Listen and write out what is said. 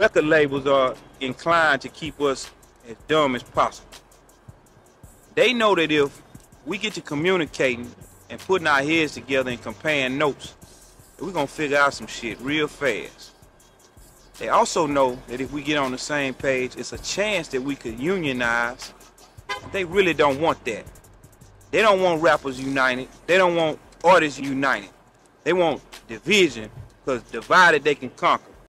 record labels are inclined to keep us as dumb as possible. They know that if we get to communicating and putting our heads together and comparing notes, we're gonna figure out some shit real fast. They also know that if we get on the same page, it's a chance that we could unionize. They really don't want that. They don't want rappers united. They don't want artists united. They want division, because divided they can conquer.